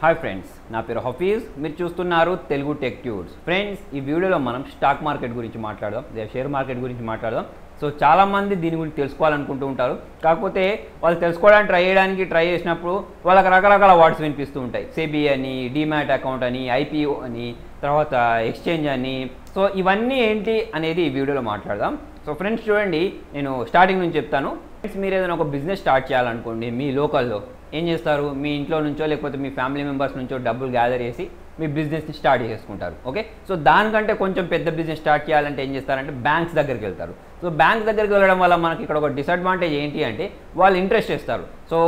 Hi friends నా పేరు హఫీజ్. మీరు చూస్తున్నారు తెలుగు టెక్ ట్యూడ్స్ ఫ్రెండ్స్ ఈ వీడియోలో మనం స్టాక్ మార్కెట్ గురించి మాట్లాడదాం. లేదా షేర్ మార్కెట్ గురించి మాట్లాడదాం. సో చాలామంది దీని గురించి తెలుసుకోవాలనుకుంటూ ఉంటారు. కాకపోతే వాళ్ళు తెలుసుకోవడానికి ట్రై చేయడానికి ట్రై చేసినప్పుడు వాళ్ళకి రకరకాల వర్డ్స్ వినిపిస్తూ ఉంటాయి. సెబీ అని డీమ్యాట్ అకౌంట్ అని ఐపీఓ అని తర్వాత ఎక్స్చేంజ్ అని. సో ఇవన్నీ ఏంటి అనేది ఈ వీడియోలో మాట్లాడదాం. సో ఫ్రెండ్స్ చూడండి. నేను స్టార్టింగ్ నుంచి చెప్తాను. ఫ్రెండ్స్ మీరు ఏదైనా ఒక బిజినెస్ స్టార్ట్ చేయాలనుకోండి మీ లోకల్లో ఏం చేస్తారు? మీ ఇంట్లో నుంచో లేకపోతే మీ ఫ్యామిలీ మెంబర్స్ నుంచో డబ్బులు గ్యాదర్ చేసి మీ బిజినెస్ని స్టార్ట్ చేసుకుంటారు ఓకే సో దానికంటే కొంచెం పెద్ద బిజినెస్ స్టార్ట్ చేయాలంటే ఏం చేస్తారంటే బ్యాంక్స్ దగ్గరికి వెళ్తారు. సో బ్యాంక్ దగ్గరికి వెళ్ళడం వల్ల మనకి ఇక్కడ ఒక డిసడ్వాంటేజ్ ఏంటి అంటే వాళ్ళు ఇంట్రెస్ట్ ఇస్తారు సో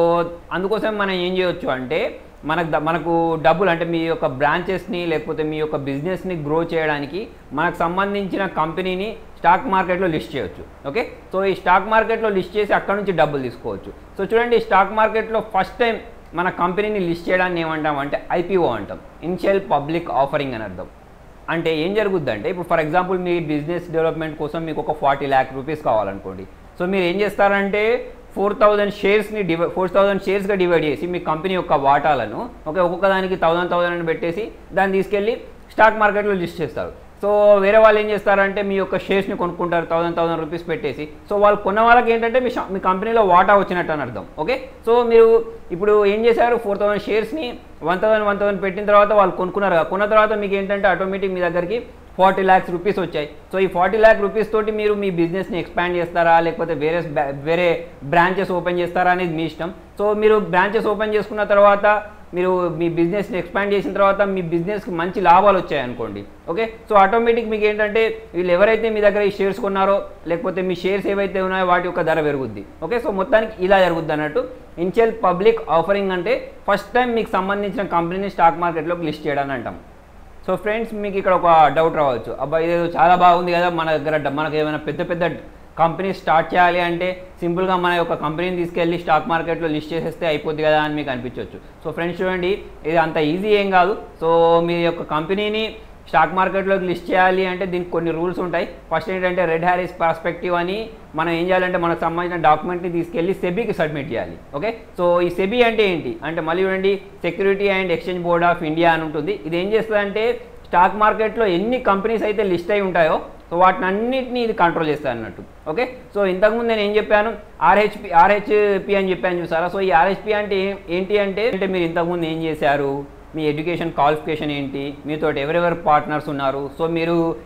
అందుకోసం మనం ఏం చేయొచ్చు అంటే మనకు మనకు డబ్బులు అంటే మీ యొక్క బ్రాంచెస్ని లేకపోతే మీ యొక్క బిజినెస్ని గ్రో చేయడానికి మనకు సంబంధించిన కంపెనీని స్టాక్ మార్కెట్లో లిస్ట్ చేయొచ్చు. ఓకే? సో ఈ స్టాక్ మార్కెట్లో లిస్ట్ చేసి అక్కడ నుంచి డబ్బులు తీసుకోవచ్చు. సో చూడండి స్టాక్ మార్కెట్లో ఫస్ట్ టైం మన కంపెనీని లిస్ట్ చేయడాన్ని ఏమంటాం అంటే ఐపీఓ అంటాం. ఇనిషియల్ పబ్లిక్ ఆఫరింగ్ అని అర్థం. అంటే ఏం జరుగుద్ది అంటే ఇప్పుడు ఫర్ ఎగ్జాంపుల్ మీ బిజినెస్ డెవలప్మెంట్ కోసం మీకు ఒక ఫార్టీ ల్యాక్ రూపీస్ కావాలనుకోండి. సో మీరు ఏం చేస్తారంటే ఫోర్ థౌజండ్ షేర్స్ని డివై ఫోర్ థౌజండ్ షేర్స్గా డివైడ్ చేసి మీ కంపెనీ యొక్క వాటాలను ఓకే ఒక్కొక్క దానికి థౌసండ్ థౌసండ్ అని పెట్టేసి దాన్ని తీసుకెళ్ళి స్టాక్ మార్కెట్లో లిస్ట్ చేస్తారు. సో వేరే వాళ్ళు ఏం చేస్తారంటే మీ యొక్క షేర్స్ని కొనుక్కుంటారు థౌసండ్ థౌసండ్ రూపీస్ పెట్టేసి. సో వాళ్ళు కొన్న వాళ్ళకి ఏంటంటే మీ మీ కంపెనీలో వాటా వచ్చినట్టు అని అర్థం. ఓకే? సో మీరు ఇప్పుడు ఏం చేశారు? ఫోర్ థౌసండ్ షేర్స్ని వన్ థౌసండ్ వన్ థౌసండ్ పెట్టిన తర్వాత వాళ్ళు కొనుక్కున్నారు కొన్న తర్వాత మీకు ఏంటంటే ఆటోమేటిక్ మీ దగ్గరికి ఫార్టీ ల్యాక్స్ రూపీస్ వచ్చాయి. సో ఈ ఫార్టీ ల్యాక్ రూపీస్ తోటి మీరు మీ బిజినెస్ని ఎక్స్పాండ్ చేస్తారా? లేకపోతే వేరే వేరే బ్రాంచెస్ ఓపెన్ చేస్తారా అనేది మీ ఇష్టం. సో మీరు బ్రాంచెస్ ఓపెన్ చేసుకున్న తర్వాత మీరు మీ బిజినెస్ని ఎక్స్పాండ్ చేసిన తర్వాత మీ బిజినెస్కి మంచి లాభాలు వచ్చాయనుకోండి ఓకే? సో ఆటోమేటిక్ మీకు ఏంటంటే వీళ్ళు ఎవరైతే మీ దగ్గర ఈ షేర్స్ కొన్నారో లేకపోతే మీ షేర్స్ ఏవైతే ఉన్నాయో వాటి యొక్క ధర పెరుగుద్ది. ఓకే? సో మొత్తానికి ఇలా జరుగుద్ది అన్నట్టు ఇన్షియల్ పబ్లిక్ ఆఫరింగ్ అంటే ఫస్ట్ టైం మీకు సంబంధించిన కంపెనీని స్టాక్ మార్కెట్లోకి లిస్ట్ చేయడానికి అంటాం. సో ఫ్రెండ్స్ మీకు ఇక్కడ ఒక డౌట్ రావచ్చు. అబ్బా ఇదేదో చాలా బాగుంది కదా మన దగ్గర మనకు ఏమైనా పెద్ద పెద్ద కంపెనీ స్టార్ట్ చేయాలి అంటే సింపుల్గా మన యొక్క కంపెనీని తీసుకెళ్ళి స్టాక్ మార్కెట్లో లిస్ట్ చేసేస్తే అయిపోద్ది కదా అని మీకు అనిపించవచ్చు సో ఫ్రెండ్స్ చూడండి ఇది అంత ఈజీ ఏం కాదు. సో మీ యొక్క కంపెనీని స్టాక్ మార్కెట్లోకి లిస్ట్ చేయాలి అంటే దీనికి కొన్ని రూల్స్ ఉంటాయి. ఫస్ట్ ఏంటంటే రెడ్ హ్యారీస్ పర్స్పెక్టివ్ అని మనం ఏం చేయాలంటే మనకు సంబంధించిన డాక్యుమెంట్ని తీసుకెళ్ళి సెబీకి సబ్మిట్ చేయాలి. ఓకే? సో ఈ సెబీ అంటే ఏంటి? అంటే మళ్ళీ చూడండి security and exchange board of India అని ఉంటుంది. ఇది ఏం చేస్తుందంటే స్టాక్ మార్కెట్లో ఎన్ని కంపెనీస్ అయితే లిస్ట్ అయి ఉంటాయో సో వాటిని అన్నింటినీ ఇది కంట్రోల్ చేస్తాను అన్నట్టు ఓకే? సో ఇంతకుముందు నేను ఏం చెప్పాను? ఆర్హెచ్పి ఆర్హెచ్పి అని చెప్పాను చూసారా? సో ఈ ఆర్హెచ్పి అంటే ఏంటి అంటే అంటే మీరు ఇంతకుముందు ఏం చేశారు? మీ ఎడ్యుకేషన్ క్వాలిఫికేషన్ ఏంటి? మీతో ఎవరెవరు పార్ట్నర్స్ ఉన్నారు? సో మీరు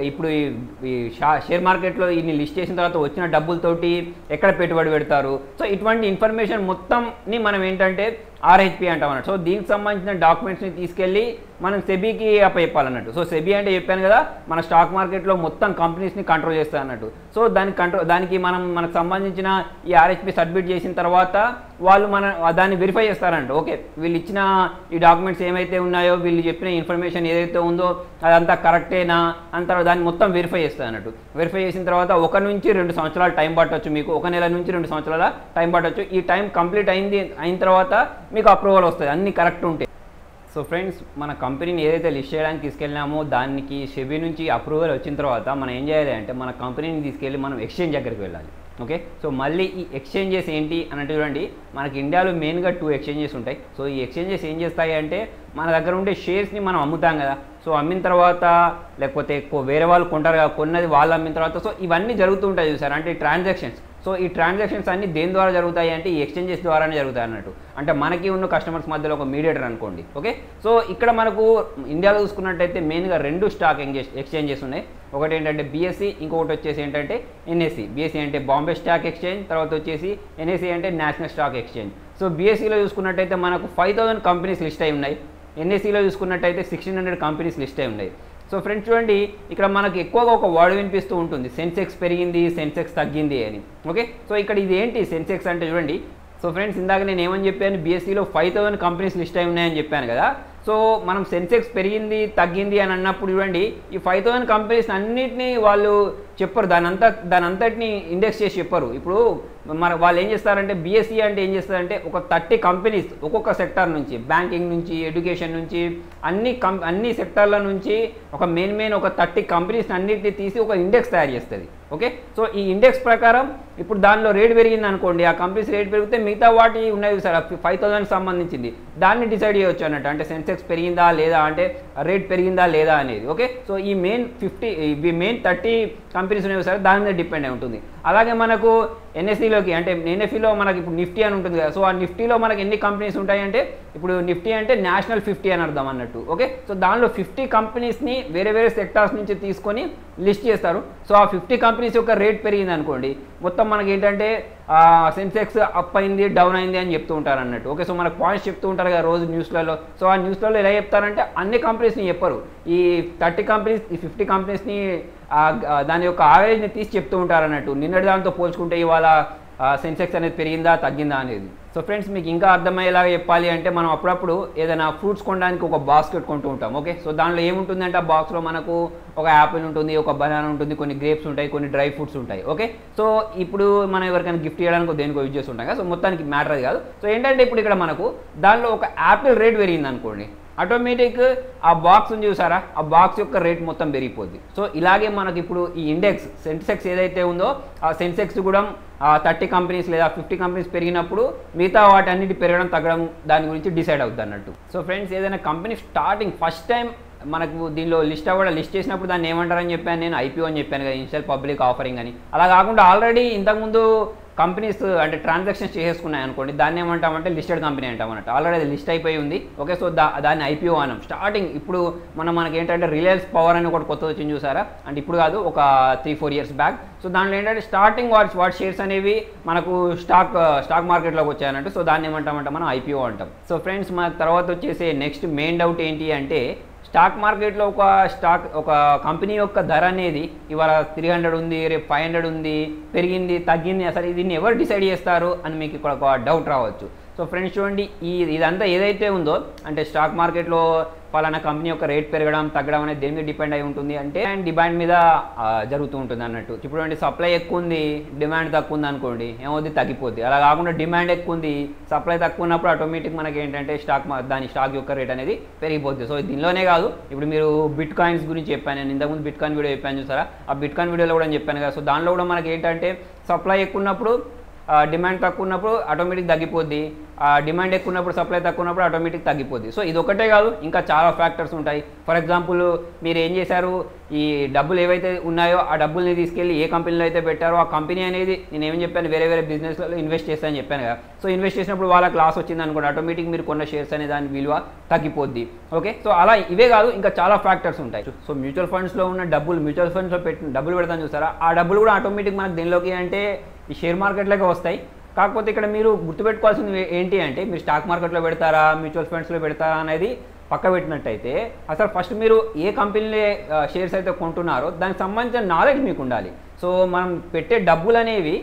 ఇప్పుడు ఈ- ఈ షా షేర్ మార్కెట్లో ఇన్ని లిస్ట్ చేసిన తర్వాత వచ్చిన డబ్బులతోటి ఎక్కడ పెట్టుబడి పెడతారు? సో ఇటువంటి ఇన్ఫర్మేషన్ మొత్తంని మనం ఏంటంటే ఆర్హెచ్పి అంటాం అన్నట్టు సో దీనికి సంబంధించిన డాక్యుమెంట్స్ని తీసుకెళ్ళి మనం సెబీకి చెప్పాలన్నట్టు. సో సెబీ అంటే చెప్పాను కదా మన స్టాక్ మార్కెట్లో మొత్తం కంపెనీస్ని కంట్రోల్ చేస్తా అన్నట్టు సో దానికి కంట్రోల్ దానికి మనం మనకు సంబంధించిన ఈ ఆర్హెచ్పి సబ్మిట్ చేసిన తర్వాత వాళ్ళు మన దాన్ని వెరిఫై చేస్తారంట ఓకే వీళ్ళు ఇచ్చిన ఈ డాక్యుమెంట్స్ ఏమైతే ఉన్నాయో వీళ్ళు చెప్పిన ఇన్ఫర్మేషన్ ఏదైతే ఉందో అదంతా కరెక్టేనా అంత దాన్ని మొత్తం వెరిఫై చేస్తారు అన్నట్టు వెరిఫై చేసిన తర్వాత ఒక నుంచి రెండు సంవత్సరాలు టైం పట్టొచ్చు మీకు. ఒక నెల నుంచి రెండు సంవత్సరాల టైం పట్టొచ్చు. ఈ టైం కంప్లీట్ అయింది అయిన తర్వాత మీకు అప్రూవల్ వస్తుంది. అన్ని కరెక్ట్ ఉంటాయి. సో ఫ్రెండ్స్ మన కంపెనీని ఏదైతే లిస్ట్ చేయడానికి తీసుకెళ్ళినామో దానికి షెబీ నుంచి అప్రూవల్ వచ్చిన తర్వాత మనం ఏం చేయాలి అంటే మన కంపెనీని తీసుకెళ్ళి మనం ఎక్స్చేంజ్ దగ్గరికి వెళ్ళాలి. ఓకే సో మళ్ళీ ఈ ఎక్స్చేంజెస్ ఏంటి అని చూడండి. మనకి ఇండియాలో మెయిన్గా టూ ఎక్స్చేంజెస్ ఉంటాయి. సో ఈ ఎక్స్చేంజెస్ ఏం చేస్తాయి అంటే మన దగ్గర ఉండే షేర్స్ని మనం అమ్ముతాం కదా. సో అమ్మిన తర్వాత లేకపోతే వేరే వాళ్ళు కొంటారు కదా కొన్నది వాళ్ళు అమ్మిన తర్వాత. సో ఇవన్నీ జరుగుతూ ఉంటాయి చూసారు? అంటే ట్రాన్సాక్షన్స్ సో ఈ ట్రాన్సాక్షన్స్ అన్ని దేని ద్వారా జరుగుతాయి అంటే ఈ ఎక్స్చేంజెస్ ద్వారానే జరుగుతాయి అన్నట్టు. అంటే మనకి ఉన్న కస్టమర్స్ మధ్యలో ఒక మీడియేటర్ అనుకోండి ఓకే? సో ఇక్కడ మనకు ఇండియాలో చూసుకున్నట్టయితే మెయిన్గా రెండు స్టాక్ ఎక్స్చేంజెస్ ఉన్నాయి. ఒకటి ఏంటంటే బీఎస్సీ ఇంకొకటి వచ్చేసి ఏంటంటే ఎన్ఎస్సి బీఎస్సీ అంటే బాంబే స్టాక్ ఎక్స్చేంజ్ తర్వాత వచ్చేసి ఎన్ఎస్సి అంటే నేషనల్ స్టాక్ ఎక్స్చేంజ్. సో బీఎస్సీలో చూసుకున్నట్టయితే మనకు ఫైవ్ కంపెనీస్ లిస్ట్ అయి ఉన్నాయి. ఎన్ఎస్సిలో చూసుకున్నట్టయితే సిక్స్టీన్ హండ్రెడ్ కంపెనీస్ లిస్ట్ అయి ఉన్నాయి. సో ఫ్రెండ్స్ చూడండి ఇక్కడ మనకి ఎక్కువగా ఒక వర్డ్ వినిపిస్తూ ఉంటుంది. సెన్సెక్స్ పెరిగింది సెన్సెక్స్ తగ్గింది అని. ఓకే సో ఇక్కడ ఇది ఏంటి సెన్సెక్స్ అంటే చూడండి. సో ఫ్రెండ్స్ ఇందాక నేను ఏమని చెప్పాను? బీఎస్సీలో ఫైవ్ థౌసండ్ కంపెనీస్ లిస్ట్ అయి ఉన్నాయని చెప్పాను కదా. సో మనం సెన్సెక్స్ పెరిగింది తగ్గింది అని అన్నప్పుడు చూడండి ఈ ఫైవ్ థౌసండ్ కంపెనీస్ అన్నిటినీ వాళ్ళు చెప్పరు. దాని అంతా దాని అంతటిని ఇండెక్స్ చేసి చెప్పరు. ఇప్పుడు మన వాళ్ళు ఏం చేస్తారంటే బీఎస్సీ అంటే ఏం చేస్తారంటే ఒక థర్టీ కంపెనీస్ ఒక్కొక్క సెక్టార్ నుంచి బ్యాంకింగ్ నుంచి ఎడ్యుకేషన్ నుంచి అన్ని కం అన్ని సెక్టార్ల నుంచి ఒక మెయిన్ మెయిన్ ఒక థర్టీ కంపెనీస్ అన్నిటిని తీసి ఒక ఇండెక్స్ తయారు చేస్తుంది. ఓకే? సో ఈ ఇండెక్స్ ప్రకారం ఇప్పుడు దానిలో రేట్ పెరిగింది అనుకోండి ఆ కంపెనీస్ రేట్ పెరిగితే మిగతా వాటి ఉన్నాయి సార్ ఫైవ్ థౌసండ్ సంబంధించింది. దాన్ని డిసైడ్ చేయవచ్చు అన్నట్టు. అంటే సెన్సెక్స్ పెరిగిందా లేదా అంటే రేట్ పెరిగిందా లేదా అనేది ఓకే సో ఈ మెయిన్ ఫిఫ్టీ ఇవి మెయిన్ థర్టీ కంపెనీస్ ఉన్నాయి సరే దాని మీద డిపెండ్ అయి ఉంటుంది. అలాగే మనకు ఎన్ఎస్సిలోకి అంటే ఎన్ఎఫ్ఈలో మనకి ఇప్పుడు నిఫ్టీ అని ఉంటుంది కదా. సో ఆ నిఫ్టీలో మనకి ఎన్ని కంపెనీస్ ఉంటాయి అంటే ఇప్పుడు నిఫ్టీ అంటే నేషనల్ ఫిఫ్టీ అని అర్థం అన్నట్టు. ఓకే? సో దానిలో ఫిఫ్టీ కంపెనీస్ని వేరే వేరే సెక్టార్స్ నుంచి తీసుకొని లిస్ట్ చేస్తారు. సో ఆ ఫిఫ్టీ కంపెనీస్ యొక్క రేట్ పెరిగింది అనుకోండి. మొత్తం మనకి ఏంటంటే సెన్సెక్స్ అప్ అయింది డౌన్ అయింది అని చెప్తూ ఉంటారు అన్నట్టు. ఓకే? సో మనకు పాయింట్స్ చెప్తూ ఉంటారు కదా రోజు న్యూస్లలో. సో ఆ న్యూస్లలో ఎలా చెప్తారంటే అన్ని కంపెనీస్ని చెప్పరు. ఈ థర్టీ కంపెనీస్ ఈ ఫిఫ్టీ కంపెనీస్ని దాని యొక్క ఆవరేజ్ని తీసి చెప్తూ ఉంటారు అన్నట్టు నిన్నటి దాంతో పోల్చుకుంటే ఇవాళ సెన్సెక్స్ అనేది పెరిగిందా తగ్గిందా అనేది. సో ఫ్రెండ్స్ మీకు ఇంకా అర్థమయ్యేలాగా చెప్పాలి అంటే మనం అప్పుడప్పుడు ఏదైనా ఫ్రూట్స్ కొనడానికి ఒక బాస్కెట్ కొంటూ ఉంటాం ఓకే? సో దానిలో ఏముంటుందంటే ఆ బాక్స్లో మనకు ఒక యాపిల్ ఉంటుంది ఒక బనానా ఉంటుంది కొన్ని గ్రేప్స్ ఉంటాయి కొన్ని డ్రై ఫ్రూట్స్ ఉంటాయి ఓకే? సో ఇప్పుడు మనం ఎవరికైనా గిఫ్ట్ చేయడానికి దేనికో యూజ్ చేస్తుంటాం కదా సో మొత్తానికి మ్యాటర్ అది కాదు. సో ఏంటంటే ఇప్పుడు ఇక్కడ మనకు దానిలో ఒక యాపిల్ రేట్ పెరిగింది అనుకోండి ఆటోమేటిక్ ఆ బాక్స్ చూసారా? ఆ బాక్స్ యొక్క రేట్ మొత్తం పెరిగిపోద్ది. సో ఇలాగే మనకి ఇప్పుడు ఈ ఇండెక్స్ సెన్సెక్స్ ఏదైతే ఉందో ఆ సెన్సెక్స్ కూడా థర్టీ కంపెనీస్ లేదా ఫిఫ్టీ కంపెనీస్ పెరిగినప్పుడు మిగతా వాటి అన్నిటి పెరగడం తగ్గడం దాని గురించి డిసైడ్ అవుతుంది అన్నట్టు. సో ఫ్రెండ్స్ ఏదైనా కంపెనీ స్టార్టింగ్ ఫస్ట్ టైం మనకు దీనిలో లిస్ట్ అవ్వడం లిస్ట్ చేసినప్పుడు దాన్ని ఏమంటారని చెప్పాను నేను ఐపీఓ అని చెప్పాను కదా ఇనిషియల్ పబ్లిక్ ఆఫరింగ్ అని. అలా కాకుండా ఆల్రెడీ ఇంతకుముందు కంపెనీస్ అంటే ట్రాన్సాక్షన్స్ చేసేసుకున్నాయి అనుకోండి దాన్ని ఏమంటామంటే లిస్టెడ్ కంపెనీ అంటాం అన్నట్టు. ఆల్రెడీ అది లిస్ట్ అయిపోయి ఉంది. ఓకే సో దా దాన్ని ఐపీఓ అన్నాం స్టార్టింగ్ ఇప్పుడు మనం మనకి ఏంటంటే రిలయన్స్ పవర్ అని ఒకటి కొత్త వచ్చింది చూసారా? అంటే ఇప్పుడు కాదు ఒక three four years back so దాంట్లో ఏంటంటే స్టార్టింగ్ వాటి వాట్ షేర్స్ అనేవి మనకు స్టాక్ స్టాక్ మార్కెట్లోకి వచ్చాయన్నట్టు. సో దాన్ని ఏమంటామంటే మనం ఐపీఓ అంటాం. సో ఫ్రెండ్స్ మన తర్వాత వచ్చేసి నెక్స్ట్ మెయిన్ డౌట్ ఏంటి అంటే స్టాక్ మార్కెట్లో ఒక స్టాక్ ఒక కంపెనీ యొక్క ధర అనేది ఇవాళ త్రీ హండ్రెడ్ ఉంది రేపు ఫైవ్ హండ్రెడ్ ఉంది పెరిగింది తగ్గింది అసలు దీన్ని ఎవరు డిసైడ్ చేస్తారు అని మీకు ఇక్కడ ఒక డౌట్ రావచ్చు. సో ఫ్రెండ్స్ చూడండి ఈ ఇదంతా ఏదైతే ఉందో అంటే స్టాక్ మార్కెట్లో పలానా కంపెనీ యొక్క రేట్ పెరగడం తగ్గడం అనేది దేని మీద డిపెండ్ అయి ఉంటుంది అంటే అండ్ డిమాండ్ మీద జరుగుతూ ఉంటుంది అన్నట్టు. ఇప్పుడు అంటే సప్లై ఎక్కువ ఉంది డిమాండ్ తక్కువ ఉంది అనుకోండి ఏమవుతుంది తగ్గిపోద్ది. అలా కాకుండా డిమాండ్ ఎక్కువ ఉంది సప్లై తక్కువ ఉన్నప్పుడు ఆటోమేటిక్ మనకి ఏంటంటే స్టాక్ దాని స్టాక్ యొక్క రేట్ అనేది పెరిగిపోద్ది. సో దీనిలోనే కాదు. ఇప్పుడు మీరు బిట్ కాయిన్స్ గురించి చెప్పాను నేను ఇంతకుముందు బిట్ కాయిన్ వీడియో చెప్పాను చూసారా? ఆ బిట్ కాయిన్ వీడియోలో కూడా చెప్పాను కదా. సో దానిలో కూడా మనకి ఏంటంటే సప్లై ఎక్కువ ఉన్నప్పుడు డిమాండ్ తక్కువ ఉన్నప్పుడు ఆటోమేటిక్ తగ్గిపోద్ది. డిమాండ్ ఎక్కువ ఉన్నప్పుడు సప్లై తక్కువ ఉన్నప్పుడు ఆటోమేటిక్ తగ్గిపోద్ది. సో ఇది ఒకటే కాదు ఇంకా చాలా ఫ్యాక్టర్స్ ఉంటాయి. ఫర్ ఎగ్జాంపుల్ మీరు ఏం చేశారు? ఈ డబ్బులు ఏవైతే ఉన్నాయో ఆ డబ్బుల్ని తీసుకెళ్ళి ఏ కంపెనీలో అయితే పెట్టారో ఆ కంపెనీ అనేది నేను ఏమని చెప్పాను వేరే వేరే బిజినెస్లలో ఇన్వెస్ట్ చేస్తానని చెప్పాను కదా. సో ఇన్వెస్ట్ చేసినప్పుడు వాళ్ళకి లాస్ వచ్చింది అనుకోండి ఆటోమేటిక్ మీరు కొన్న షేర్స్ అనే దాని విలువ తగ్గిపోద్ది. ఓకే సో అలా ఇవే కాదు ఇంకా చాలా ఫ్యాక్టర్స్ ఉంటాయి. సో మ్యూచువల్ ఫండ్స్లో ఉన్న డబ్బులు మ్యూచువల్ ఫండ్స్లో పెట్టిన డబ్బులు పెడతాను చూసారా? ఆ డబ్బులు కూడా ఆటోమేటిక్ మనకు దేనిలోకి అంటే ఈ షేర్ మార్కెట్లోకి వస్తాయి. కాకపోతే ఇక్కడ మీరు గుర్తుపెట్టుకోవాల్సింది ఏంటి అంటే మీరు స్టాక్ మార్కెట్లో పెడతారా మ్యూచువల్ ఫండ్స్లో పెడతారా అనేది పక్క పెట్టినట్టయితే అసలు ఫస్ట్ మీరు ఏ కంపెనీలో షేర్స్ అయితే కొంటున్నారో దానికి సంబంధించిన నాలెడ్జ్ మీకు ఉండాలి. సో మనం పెట్టే డబ్బులు అనేవి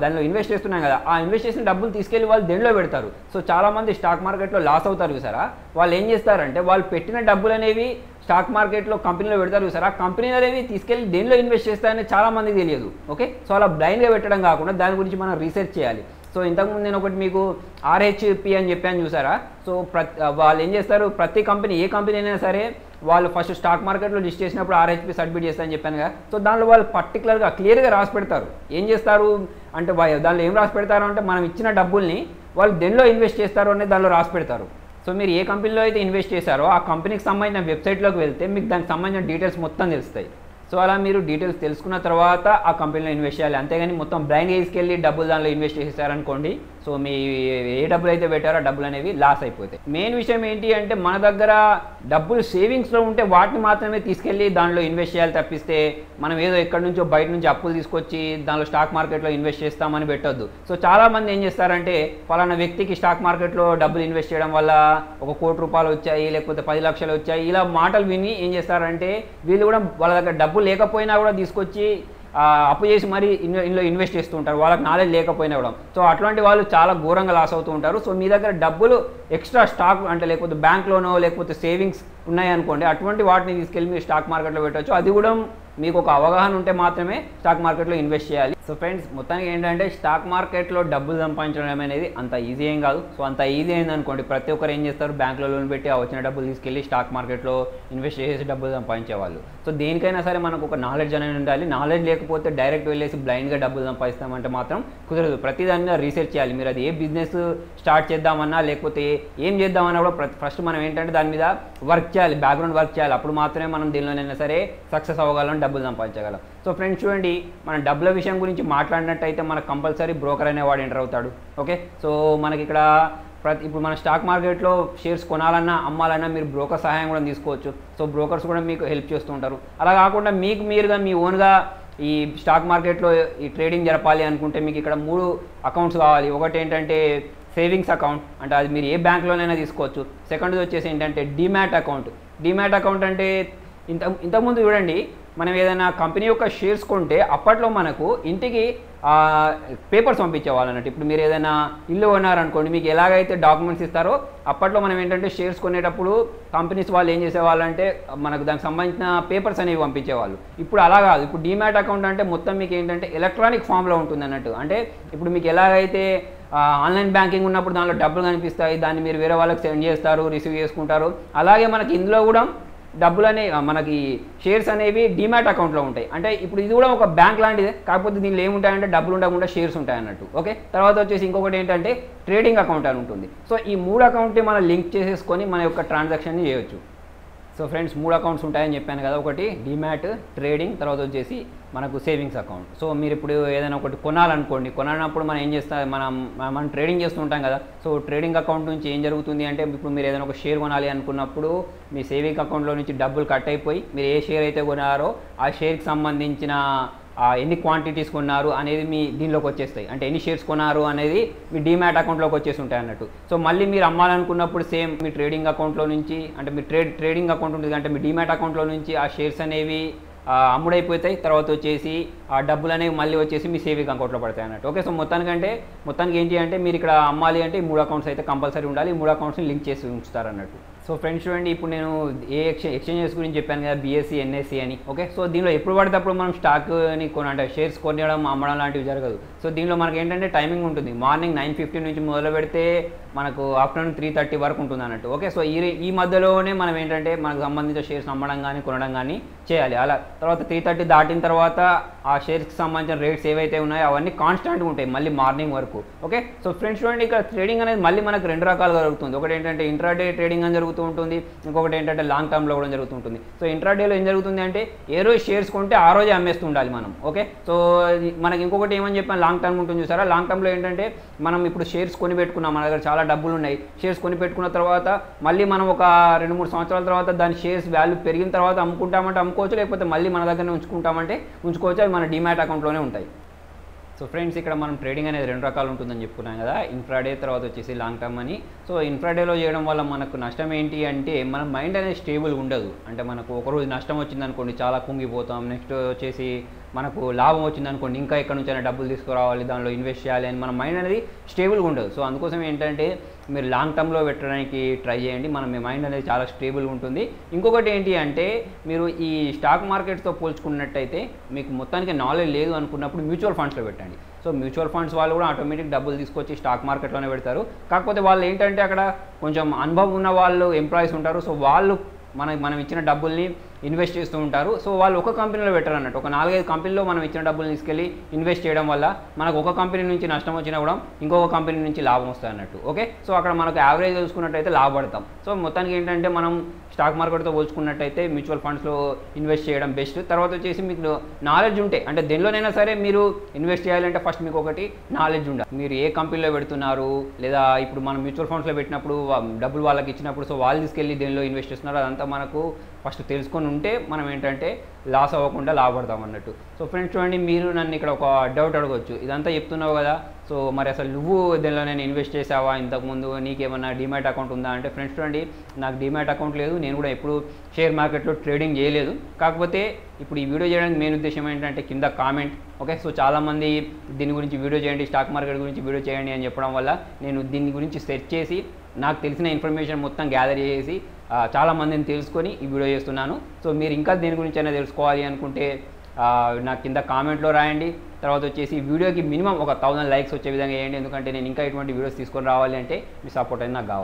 దానిలో ఇన్వెస్ట్ చేస్తున్నాం కదా ఆ ఇన్వెస్ట్ చేసిన డబ్బులు తీసుకెళ్ళి వాళ్ళు దేనిలో పెడతారు? సో చాలామంది స్టాక్ మార్కెట్లో లాస్ అవుతారు చూసారా? వాళ్ళు ఏం చేస్తారంటే వాళ్ళు పెట్టిన డబ్బులు అనేవి స్టాక్ మార్కెట్లో కంపెనీలో పెడతారు చూసారా? ఆ కంపెనీలు అనేవి తీసుకెళ్ళి దేనిలో ఇన్వెస్ట్ చేస్తారని చాలామందికి తెలియదు. ఓకే? సో అలా బ్లైండ్గా పెట్టడం కాకుండా దాని గురించి మనం రీసెర్చ్ చేయాలి. సో ఇంతకుముందు నేను ఒకటి మీకు ఆర్హెచ్పి అని చెప్పాను చూసారా? సో ప్రతి వాళ్ళు ఏం చేస్తారు? ప్రతి కంపెనీ ఏ కంపెనీ అయినా సరే వాళ్ళు ఫస్ట్ స్టాక్ మార్కెట్లో లిస్ట్ చేసినప్పుడు ఆర్హెచ్పి సబ్మిట్ చేస్తారని చెప్పాను కదా. సో దానిలో వాళ్ళు పర్టికులర్గా క్లియర్గా రాసి పెడతారు. ఏం చేస్తారు? అంటే వాళ్ళు దానిలో ఏం రాసి పెడతారు అంటే మనం ఇచ్చిన డబ్బుల్ని వాళ్ళు దేనిలో ఇన్వెస్ట్ చేస్తారు అనేది దానిలో రాసి పెడతారు. సో మీరు ఏ కంపెనీలో అయితే ఇన్వెస్ట్ చేశారో ఆ కంపెనీకి సంబంధించిన వెబ్సైట్లోకి వెళ్తే మీకు దానికి సంబంధించిన డీటెయిల్స్ మొత్తం తెలుస్తాయి. సో అలా మీరు డీటెయిల్స్ తెలుసుకున్న తర్వాత ఆ కంపెనీలో ఇన్వెస్ట్ చేయాలి. అంతేగాని మొత్తం బ్లైండ్ వేసుకెళ్ళి డబ్బులు దానిలో ఇన్వెస్ట్ చేసేసారనుకోండి సో మీ ఏ డబ్బులు అయితే పెట్టారో ఆ డబ్బులు అనేవి లాస్ అయిపోతాయి. మెయిన్ విషయం ఏంటి అంటే మన దగ్గర డబ్బులు సేవింగ్స్లో ఉంటే వాటిని మాత్రమే తీసుకెళ్ళి దానిలో ఇన్వెస్ట్ చేయాలి తప్పిస్తే మనం ఏదో ఎక్కడి నుంచో బయట నుంచి అప్పులు తీసుకొచ్చి దానిలో స్టాక్ మార్కెట్లో ఇన్వెస్ట్ చేస్తామని పెట్టొద్దు. సో చాలామంది ఏం చేస్తారంటే ఫలానా వ్యక్తికి స్టాక్ మార్కెట్లో డబ్బులు ఇన్వెస్ట్ చేయడం వల్ల ఒక కోటి రూపాయలు వచ్చాయి లేకపోతే పది లక్షలు వచ్చాయి ఇలా మాటలు విని ఏం చేస్తారంటే వీళ్ళు కూడా వాళ్ళ దగ్గర డబ్బులు లేకపోయినా కూడా తీసుకొచ్చి అప్పు చేసి మరీ ఇన్ ఇందులో ఇన్వెస్ట్ చేస్తూ ఉంటారు. వాళ్ళకి నాలెడ్జ్ లేకపోయినా కూడా. సో అట్లాంటి వాళ్ళు చాలా ఘోరంగా లాస్ అవుతూ ఉంటారు. సో మీ దగ్గర డబ్బులు ఎక్స్ట్రా స్టాక్ అంటే లేకపోతే బ్యాంక్లోనో లేకపోతే సేవింగ్స్ ఉన్నాయనుకోండి అటువంటి వాటిని తీసుకెళ్ళి మీరు స్టాక్ మార్కెట్లో పెట్టవచ్చు అది కూడా మీకు ఒక అవగాహన ఉంటే మాత్రమే స్టాక్ మార్కెట్లో ఇన్వెస్ట్ చేయాలి. సో ఫ్రెండ్స్ మొత్తానికి ఏంటంటే స్టాక్ మార్కెట్లో డబ్బులు సంపాదించడం అనేది అంత ఈజీ ఏం కాదు. సో అంత ఈజీ అయింది అనుకోండి ప్రతి ఒక్కరు ఏం చేస్తారు? బ్యాంకులో లోన్ పెట్టి ఆ వచ్చిన డబ్బులు తీసుకెళ్ళి స్టాక్ మార్కెట్లో ఇన్వెస్ట్ చేసి డబ్బులు సంపాదించేవాళ్ళు. సో దేనికైనా సరే మనకు ఒక నాలెడ్జ్ అనేది ఉండాలి. నాలెడ్జ్ లేకపోతే డైరెక్ట్ వెళ్ళేసి బ్లైండ్గా డబ్బులు సంపాదిస్తామంటే మాత్రం కుదరదు. ప్రతి మీద రీసెర్చ్ చేయాలి. మీరు అది ఏ బిజినెస్ స్టార్ట్ చేద్దామన్నా లేకపోతే ఏం చేద్దామన్నా కూడా ఫస్ట్ మనం ఏంటంటే దాని మీద వర్క్ చేయాలి. బ్యాక్గ్రౌండ్ వర్క్ చేయాలి. అప్పుడు మాత్రమే మనం దీనిలోనైనా సరే సక్సెస్ అవ్వగలం డబ్బులు సంపాదించగలం. సో ఫ్రెండ్స్ చూడండి మన డబ్బుల విషయం గురించి మాట్లాడినట్టయితే మనకు కంపల్సరీ బ్రోకర్ అనేవాడు ఎంటర్ అవుతాడు. ఓకే? సో మనకి ఇక్కడ ప్రతి ఇప్పుడు మన స్టాక్ మార్కెట్లో షేర్స్ కొనాలన్నా అమ్మాలన్నా మీరు బ్రోకర్ సహాయం కూడా తీసుకోవచ్చు. సో బ్రోకర్స్ కూడా మీకు హెల్ప్ చేస్తూ ఉంటారు. అలా కాకుండా మీకు మీరుగా మీ ఓన్గా ఈ స్టాక్ మార్కెట్లో ఈ ట్రేడింగ్ జరపాలి అనుకుంటే మీకు ఇక్కడ మూడు అకౌంట్స్ కావాలి. ఒకటి ఏంటంటే సేవింగ్స్ అకౌంట్ అంటే అది మీరు ఏ బ్యాంక్లోనైనా తీసుకోవచ్చు. సెకండ్ వచ్చేసి ఏంటంటే డిమ్యాట్ అకౌంట్. డిమ్యాట్ అకౌంట్ అంటే ఇంత ఇంతకుముందు చూడండి మనం ఏదైనా కంపెనీ యొక్క షేర్స్ కొంటే అప్పట్లో మనకు ఇంటికి పేపర్స్ పంపించేవాళ్ళు అన్నట్టు ఇప్పుడు మీరు ఏదైనా ఇల్లు కొన్నారనుకోండి మీకు ఎలాగైతే డాక్యుమెంట్స్ ఇస్తారో అప్పట్లో మనం ఏంటంటే షేర్స్ కొనేటప్పుడు కంపెనీస్ వాళ్ళు ఏం చేసేవాళ్ళంటే మనకు దానికి సంబంధించిన పేపర్స్ అనేవి పంపించేవాళ్ళు. ఇప్పుడు అలా కాదు. ఇప్పుడు డిమాట్ అకౌంట్ అంటే మొత్తం మీకు ఏంటంటే ఎలక్ట్రానిక్ ఫామ్లో ఉంటుంది అన్నట్టు. అంటే ఇప్పుడు మీకు ఎలాగైతే ఆన్లైన్ బ్యాంకింగ్ ఉన్నప్పుడు దానిలో డబ్బులు కనిపిస్తాయి దాన్ని మీరు వేరే వాళ్ళకి సెండ్ చేస్తారు రిసీవ్ చేసుకుంటారు. అలాగే మనకి ఇందులో కూడా డబ్బులు అనే మనకి షేర్స్ అనేవి డిమాట్ అకౌంట్లో ఉంటాయి. అంటే ఇప్పుడు ఇది కూడా ఒక బ్యాంక్ లాంటిదే కాకపోతే దీనిలో ఏముంటాయంటే డబ్బులు ఉండకుండా షేర్స్ ఉంటాయి అన్నట్టు ఓకే? తర్వాత వచ్చేసి ఇంకొకటి ఏంటంటే ట్రేడింగ్ అకౌంట్ అని ఉంటుంది. సో ఈ మూడు అకౌంట్ని మనం లింక్ చేసేసుకొని మన యొక్క ట్రాన్సాక్షన్ని చేయొచ్చు. సో ఫ్రెండ్స్ మూడు అకౌంట్స్ ఉంటాయని చెప్పాను కదా. ఒకటి డిమాట్ ట్రేడింగ్ తర్వాత వచ్చేసి మనకు సేవింగ్స్ అకౌంట్ సో మీరు ఇప్పుడు ఏదైనా ఒకటి కొనాలనుకోండి కొనాలన్నప్పుడు మనం ఏం చేస్తాం మనం మనం ట్రేడింగ్ చేస్తుంటాం కదా. సో ట్రేడింగ్ అకౌంట్ నుంచి ఏం జరుగుతుంది అంటే ఇప్పుడు మీరు ఏదైనా ఒక షేర్ కొనాలి అనుకున్నప్పుడు మీ సేవింగ్ అకౌంట్లో నుంచి డబ్బులు కట్ అయిపోయి మీరు ఏ షేర్ అయితే కొనారో ఆ షేర్కి సంబంధించిన ఎన్ని క్వాంటిటీస్ కొన్నారు అనేది మీ దీనిలోకి వచ్చేస్తాయి. అంటే ఎన్ని షేర్స్ కొన్నారు అనేది మీ డిమాట్ అకౌంట్లోకి వచ్చేసి ఉంటాయి అన్నట్టు. సో మళ్ళీ మీరు అమ్మాలనుకున్నప్పుడు సేమ్ మీ ట్రేడింగ్ అకౌంట్లో నుంచి అంటే మీ ట్రేడ్ ట్రేడింగ్ అకౌంట్ ఉంటుంది అంటే మీ డిమాట్ అకౌంట్లో నుంచి ఆ షేర్స్ అనేవి అమ్ముడైపోతాయి. తర్వాత వచ్చేసి ఆ డబ్బులు అనేవి మళ్ళీ వచ్చేసి మీ సేవింగ్ అకౌంట్లో పడతాయి అన్నట్టు. ఓకే సో మొత్తానికంటే మొత్తానికి ఏంటి అంటే మీరు ఇక్కడ అమ్మాలి అంటే ఈ మూడు అకౌంట్స్ అయితే కంపల్సరీ ఉండాలి. ఈ మూడు అకౌంట్స్ని లింక్ చేసి ఉంచుతారు అన్నట్టు. సో ఫ్రెండ్స్ చూడండి ఇప్పుడు నేను ఏ ఎక్స్చేంజ్ ఎక్స్చేంజెస్ గురించి చెప్పాను కదా బీఎస్సీ ఎన్ఎస్సీ అని ఓకే? సో దీనిలో ఎప్పుడు పడితే అప్పుడు మనం స్టాక్ని కొని అంటే షేర్స్ కొనడం అమ్మడం లాంటివి జరగదు. సో దీనిలో మనకి ఏంటంటే టైమింగ్ ఉంటుంది. మార్నింగ్ నైన్ ఫిఫ్టీన్ నుంచి మొదలు పెడితే మనకు ఆఫ్టర్నూన్ త్రీ థర్టీ వరకు ఉంటుంది అన్నట్టు ఓకే? సో ఈ ఈ మధ్యలోనే మనం ఏంటంటే మనకు సంబంధించిన షేర్స్ అమ్మడం కానీ కొనడం కానీ చేయాలి. అలా తర్వాత త్రీ థర్టీ దాటిన తర్వాత ఆ షేర్స్కి సంబంధించిన రేట్స్ ఏవైతే ఉన్నాయో అవన్నీ కాన్స్టాంట్గా ఉంటాయి మళ్ళీ మార్నింగ్ వరకు. ఓకే? సో ఫ్రెండ్స్ చూడండి ఇక్కడ ట్రేడింగ్ అనేది మళ్ళీ మనకు రెండు రకాలుగా జరుగుతుంది. ఒకటి ఏంటంటే ఇంట్రాడే ట్రేడింగ్ అని జరుగుతూ ఉంటుంది ఇంకొకటి ఏంటంటే లాంగ్ టర్మ్లో కూడా జరుగుతుంటుంది సో ఇంట్రాడేలో ఏం జరుగుతుంది అంటే ఏ రోజు షేర్స్ కొంటే ఆ రోజే అమ్మేస్తూ ఉండాలి మనం. ఓకే? సో మనకి ఇంకొకటి ఏమని చెప్పాను లాంగ్ టర్మ్ ఉంటుంది చూసారా? లాంగ్ టర్మ్లో ఏంటంటే మనం ఇప్పుడు షేర్స్ కొని పెట్టుకున్నాం మన దగ్గర చాలా డబ్బులు ఉన్నాయి. షేర్స్ కొని పెట్టుకున్న తర్వాత మళ్ళీ మనం ఒక రెండు మూడు సంవత్సరాల తర్వాత దాని షేర్స్ వాల్యూ పెరిగిన తర్వాత అమ్ముకుంటామంటే అమ్ముకోవచ్చు లేకపోతే మళ్ళీ మన దగ్గరనే ఉంచుకుంటామంటే ఉంచుకోవచ్చు. మన డిమాట్ అకౌంట్లోనే ఉంటాయి. సో ఫ్రెండ్స్ ఇక్కడ మనం ట్రేడింగ్ అనేది రెండు రకాలు ఉంటుందని చెప్పుకున్నాం కదా. ఇన్ఫ్రాడే తర్వాత వచ్చేసి లాంగ్ టర్మ్ అని. సో ఇన్ఫ్రాడేలో చేయడం వల్ల మనకు నష్టం ఏంటి అంటే మన మైండ్ అనేది స్టేబుల్ ఉండదు. అంటే మనకు ఒకరోజు నష్టం వచ్చింది అనుకోండి చాలా కుంగిపోతాం. నెక్స్ట్ వచ్చేసి మనకు లాభం వచ్చింది అనుకోండి ఇంకా ఎక్కడి నుంచైనా డబ్బులు తీసుకురావాలి దానిలో ఇన్వెస్ట్ చేయాలి అని మన మైండ్ అనేది స్టేబుల్గా ఉండదు. సో అందుకోసం ఏంటంటే మీరు లాంగ్ టర్మ్లో పెట్టడానికి ట్రై చేయండి. మన మీ మైండ్ అనేది చాలా స్టేబుల్గా ఉంటుంది. ఇంకొకటి ఏంటి అంటే మీరు ఈ స్టాక్ మార్కెట్తో పోల్చుకున్నట్టయితే మీకు మొత్తానికి నాలెడ్జ్ లేదు అనుకున్నప్పుడు మ్యూచువల్ ఫండ్స్లో పెట్టండి. సో మ్యూచువల్ ఫండ్స్ వాళ్ళు కూడా ఆటోమేటిక్ డబ్బులు తీసుకొచ్చి స్టాక్ మార్కెట్లోనే పెడతారు. కాకపోతే వాళ్ళు ఏంటంటే అక్కడ కొంచెం అనుభవం ఉన్న వాళ్ళు ఎంప్లాయీస్ ఉంటారు. సో వాళ్ళు మన మనం ఇచ్చిన డబ్బుల్ని ఇన్వెస్ట్ చేస్తూ ఉంటారు. సో వాళ్ళు ఒక కంపెనీలో పెట్టరు అన్నట్టు ఒక నాలుగైదు కంపెనీలో మనం ఇచ్చిన డబ్బులు తీసుకెళ్ళి ఇన్వెస్ట్ చేయడం వల్ల మనకు ఒక కంపెనీ నుంచి నష్టం వచ్చినా కూడా ఇంకొక కంపెనీ నుంచి లాభం వస్తుంది అన్నట్టు ఓకే? సో అక్కడ మనకు యావరేజ్ చూసుకున్నట్టయితే లాభపడతాం. సో మొత్తానికి ఏంటంటే మనం స్టాక్ మార్కెట్తో పోల్చుకున్నట్టయితే మ్యూచువల్ ఫండ్స్లో ఇన్వెస్ట్ చేయడం బెస్ట్. తర్వాత వచ్చేసి మీకు నాలెడ్జ్ ఉంటే అంటే దేనిలోనైనా సరే మీరు ఇన్వెస్ట్ చేయాలంటే ఫస్ట్ మీకు ఒకటి నాలెడ్జ్ ఉండాలి. మీరు ఏ కంపెనీలో పెడుతున్నారు? లేదా ఇప్పుడు మనం మ్యూచువల్ ఫండ్స్లో పెట్టినప్పుడు డబ్బులు వాళ్ళకి ఇచ్చినప్పుడు సో వాళ్ళు తీసుకెళ్ళి దేనిలో ఇన్వెస్ట్ చేస్తున్నారు అదంతా మనకు ఫస్ట్ తెలుసుకొని ఉంటే మనం ఏంటంటే లాస్ అవ్వకుండా లాభపడతాం అన్నట్టు. సో ఫ్రెండ్స్ చూడండి మీరు నన్ను ఇక్కడ ఒక డౌట్ అడగవచ్చు ఇదంతా చెప్తున్నావు కదా. సో మరి అసలు నువ్వు దీనిలో నేను ఇన్వెస్ట్ చేసావా ఇంతకుముందు నీకేమన్నా డిమాట్ అకౌంట్ ఉందా? అంటే ఫ్రెండ్స్ చూడండి నాకు డిమాట్ అకౌంట్ లేదు. నేను కూడా ఎప్పుడు షేర్ మార్కెట్లో ట్రేడింగ్ చేయలేదు. కాకపోతే ఇప్పుడు ఈ వీడియో చేయడానికి మెయిన్ ఉద్దేశం ఏంటంటే కింద కామెంట్ ఓకే సో చాలామంది దీని గురించి వీడియో చేయండి స్టాక్ మార్కెట్ గురించి వీడియో చేయండి అని చెప్పడం వల్ల నేను దీని గురించి సెర్చ్ చేసి నాకు తెలిసిన ఇన్ఫర్మేషన్ మొత్తం గ్యాదర్ చేసి చాలామందిని చాలా మందిని తెలుసుకొని ఈ వీడియో చేస్తున్నాను. సో మీరు ఇంకా దీని గురించి అయినా తెలుసుకోవాలి అనుకుంటే నా నాకు కింద కామెంట్లో రాయండి. తర్వాత వచ్చేసి వీడియోకి మినిమం ఒక థౌసండ్ లైక్స్ వచ్చే విధంగా వేయండి ఎందుకంటే నేను ఇంకా ఇటువంటి వీడియోస్ తీసుకొని రావాలి అంటే మీ సపోర్ట్ అనేది నాకు కావాలి.